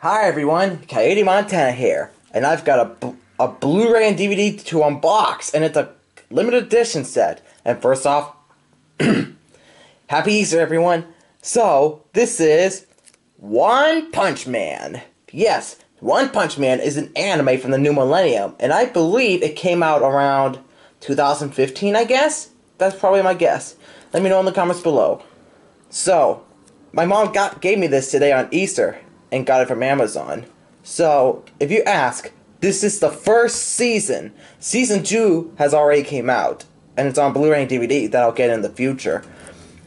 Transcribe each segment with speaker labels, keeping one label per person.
Speaker 1: Hi everyone, Coyote Montana here, and I've got a, a Blu-ray and DVD to unbox, and it's a limited edition set. And first off, Happy Easter everyone! So, this is One Punch Man. Yes, One Punch Man is an anime from the new millennium, and I believe it came out around 2015, I guess? That's probably my guess. Let me know in the comments below. So, my mom got gave me this today on Easter, and got it from Amazon. So, if you ask, this is the first season. Season 2 has already came out, and it's on Blu-ray and DVD that I'll get in the future.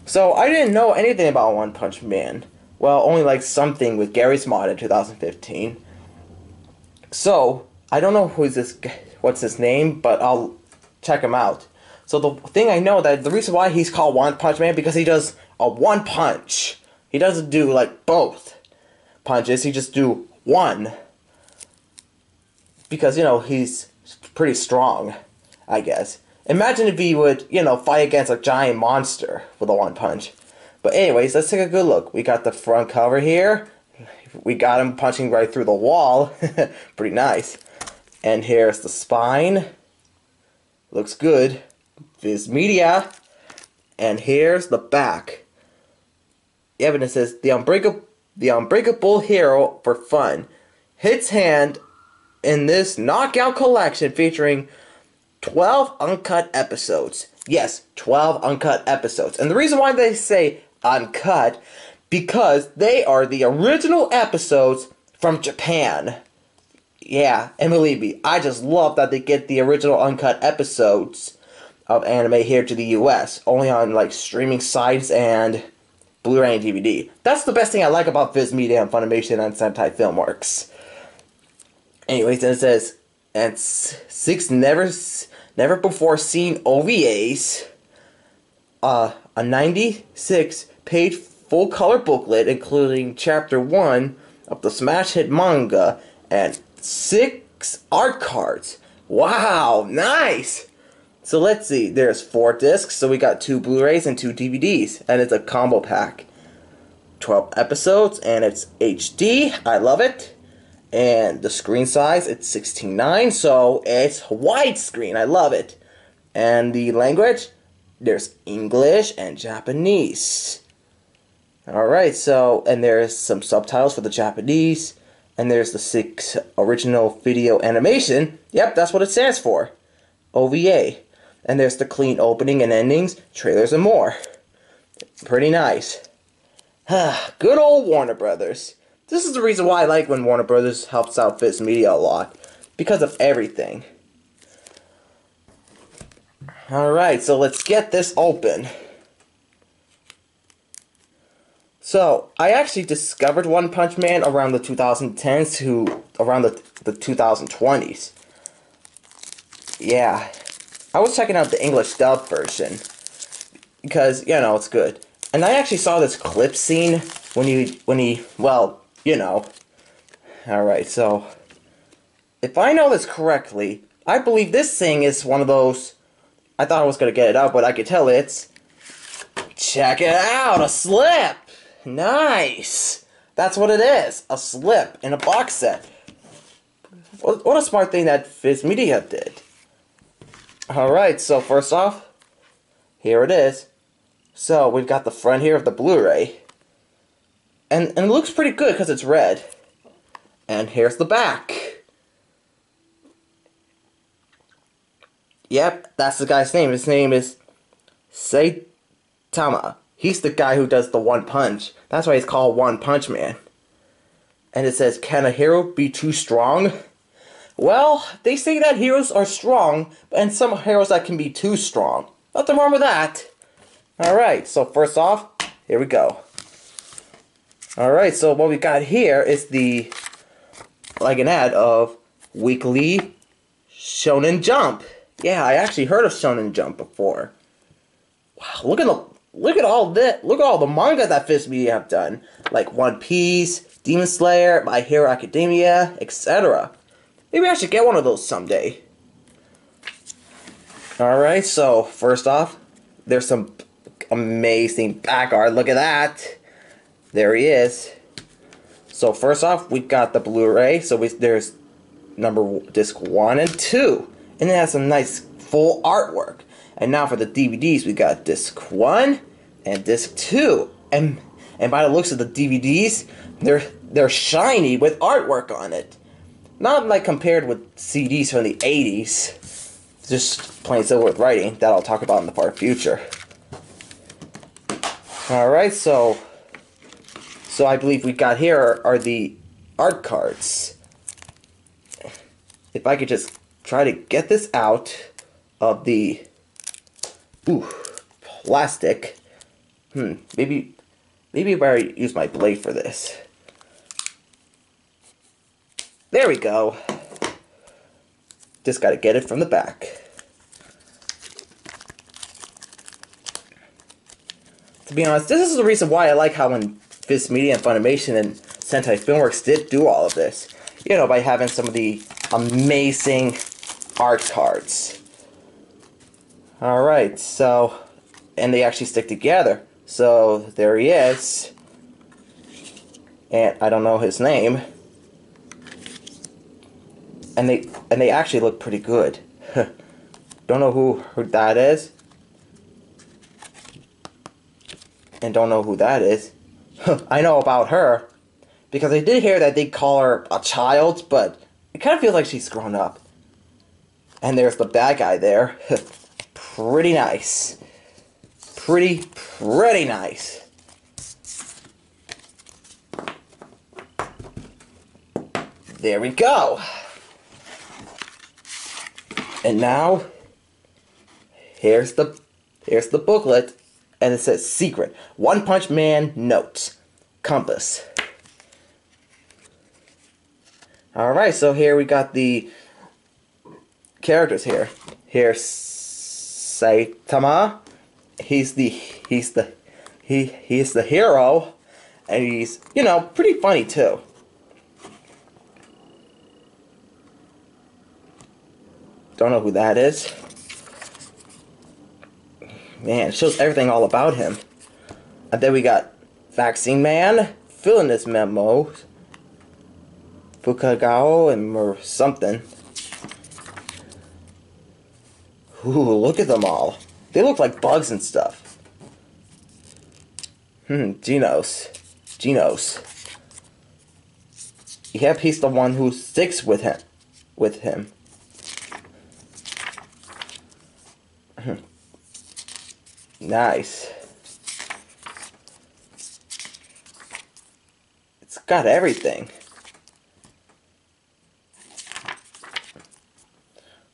Speaker 1: So, I didn't know anything about One Punch Man. Well, only like something with Garry's Mod in 2015. So, I don't know who's this what's his name, but I'll check him out. So the thing I know that the reason why he's called One Punch Man because he does a one punch. He doesn't do like both punches. He just do one. Because, you know, he's pretty strong, I guess. Imagine if he would, you know, fight against a giant monster with a one punch. But anyways, let's take a good look. We got the front cover here. We got him punching right through the wall. pretty nice. And here's the spine. Looks good. Viz Media. And here's the back. Evidence says the unbreakable the Unbreakable Hero for fun. Hits hand in this knockout collection featuring 12 uncut episodes. Yes, 12 uncut episodes. And the reason why they say uncut because they are the original episodes from Japan. Yeah, and believe me, I just love that they get the original uncut episodes of anime here to the US, only on like streaming sites and Blu-ray and DVD. That's the best thing I like about Viz Media and Funimation and Sentai Filmworks. Anyways, then it says, and six never never before seen OVAs, uh, a 96 page full color booklet including chapter 1 of the smash hit manga and six art cards. Wow, nice! So let's see, there's four discs, so we got two Blu-rays and two DVDs, and it's a combo pack. 12 episodes, and it's HD, I love it. And the screen size, it's 16.9, so it's widescreen, I love it. And the language, there's English and Japanese. Alright, so, and there's some subtitles for the Japanese, and there's the six original video animation. Yep, that's what it stands for. OVA. And there's the clean opening and endings, trailers, and more. Pretty nice. Good old Warner Brothers. This is the reason why I like when Warner Brothers helps out Viz Media a lot. Because of everything. Alright, so let's get this open. So, I actually discovered One Punch Man around the 2010s to around the, the 2020s. Yeah, I was checking out the English dub version because you know it's good. And I actually saw this clip scene when he when he well, you know. All right, so if I know this correctly, I believe this thing is one of those. I thought I was gonna get it out, but I could tell it's. Check it out, a slip. Nice. That's what it is, a slip in a box set. What, a smart thing that Viz Media did. Alright, so first off, here it is. So, we've got the front here of the Blu-ray. And, and it looks pretty good because it's red. And here's the back. Yep, that's the guy's name. His name is Saitama. He's the guy who does the one punch. That's why he's called One Punch Man. And it says, Can a hero be too strong? Well, they say that heroes are strong, and some heroes that can be too strong. Nothing wrong with that. Alright, so first off, here we go. Alright, so what we got here is the, like an ad of Weekly Shonen Jump. Yeah, I actually heard of Shonen Jump before. Wow, look at the, look at all that, look at all the manga that Viz Media have done. Like One Piece, Demon Slayer, My Hero Academia, etc. Maybe I should get one of those someday. Alright, so first off, there's some amazing back art. Look at that. There he is. So first off, we've got the Blu-ray. So we, there's number disc one and two, and it has some nice full artwork. And now for the DVDs, we got disc one and disc two, and and by the looks of the DVDs, they're they're shiny with artwork on it. Not like compared with CDs from the 80s. Just plain simple with writing that I'll talk about in the far future. Alright, so so I believe we got here are, are the art cards. If I could just try to get this out of the ooh, plastic. Hmm, maybe maybe if I use my blade for this. There we go. Just gotta get it from the back. To be honest, this is the reason why I like how when Viz Media and Funimation and Sentai Filmworks did do all of this. You know, by having some of the amazing art cards. Alright, so, and they actually stick together. So, there he is. And I don't know his name and they and they actually look pretty good. don't know who, who that is. And don't know who that is. I know about her. Because I did hear that they call her a child, but it kind of feels like she's grown up. And there's the bad guy there. pretty nice. Pretty, pretty nice. There we go. And now, here's the here's the booklet, and it says secret. One Punch Man notes. Compass. Alright, so here we got the characters here. Here's Saitama. He's the he's the he he's the hero and he's you know pretty funny too. Don't know who that is. Man, it shows everything all about him. And then we got Vaccine Man, filling this memo. Fukagao and or something. Ooh, look at them all. They look like bugs and stuff. Hmm, Genos. Genos. Yep, he's the one who sticks with him. With him. Nice. It's got everything.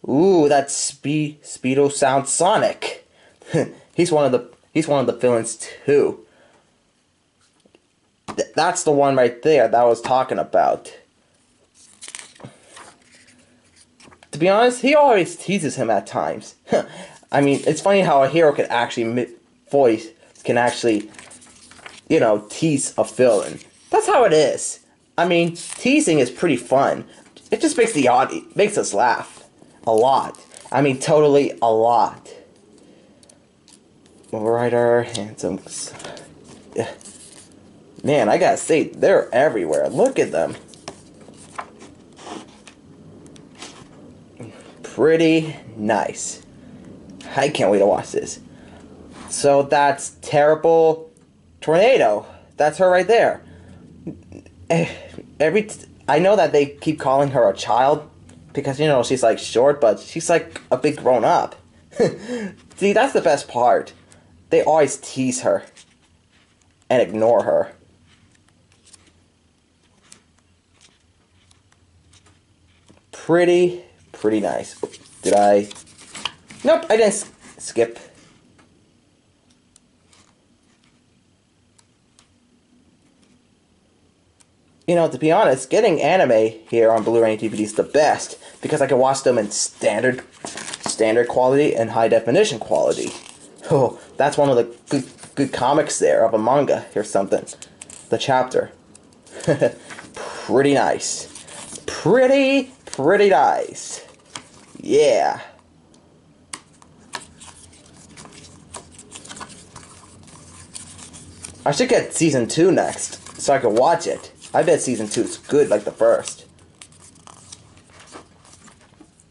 Speaker 1: Ooh, that's Speed Speed-o'-Sound Sonic. he's one of the he's one of the villains too. Th that's the one right there that I was talking about. To be honest, he always teases him at times. I mean, it's funny how a hero can actually voice can actually, you know, tease a villain. That's how it is. I mean, teasing is pretty fun. It just makes the audience makes us laugh a lot. I mean, totally a lot. Writer, handsome. Man, I gotta say, they're everywhere. Look at them. Pretty nice. I can't wait to watch this. So that's terrible tornado. That's her right there. Every I know that they keep calling her a child because you know she's like short, but she's like a big grown up. See, that's the best part. They always tease her and ignore her. Pretty, pretty nice. Did I Nope, I didn't skip. You know, to be honest, getting anime here on Blu-ray and DVD is the best because I can watch them in standard, standard quality and high definition quality. Oh, that's one of the good, good comics there of a manga or something. The chapter. pretty nice. Pretty, pretty nice. Yeah. I should get season two next so I can watch it. I bet season two is good like the first.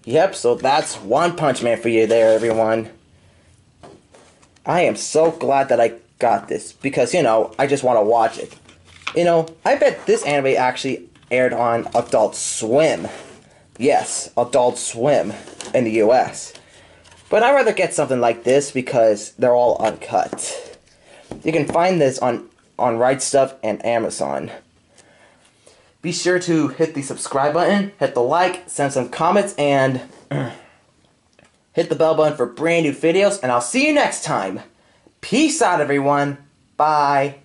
Speaker 1: Yep, so that's One Punch Man for you there, everyone. I am so glad that I got this because, you know, I just want to watch it. You know, I bet this anime actually aired on Adult Swim. Yes, Adult Swim in the US. But I'd rather get something like this because they're all uncut. You can find this on, on Right Stuf and Amazon. Be sure to hit the subscribe button, hit the like, send some comments, and hit the bell button for brand new videos. And I'll see you next time. Peace out, everyone. Bye.